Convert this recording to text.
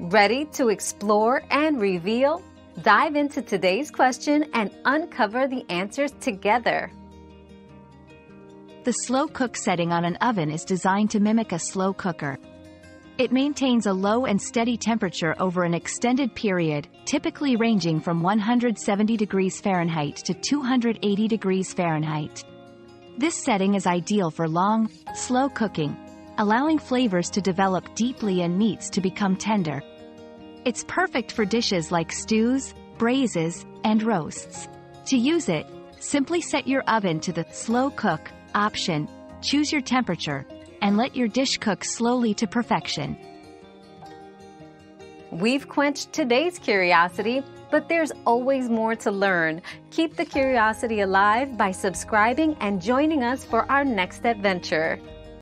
Ready to explore and reveal? Dive into today's question and uncover the answers together. The slow cook setting on an oven is designed to mimic a slow cooker. It maintains a low and steady temperature over an extended period, typically ranging from 170 degrees Fahrenheit to 280 degrees Fahrenheit. This setting is ideal for long, slow cooking, allowing flavors to develop deeply and meats to become tender. It's perfect for dishes like stews, braises, and roasts. To use it, simply set your oven to the slow cook option, choose your temperature, and let your dish cook slowly to perfection. We've quenched today's curiosity, but there's always more to learn. Keep the curiosity alive by subscribing and joining us for our next adventure.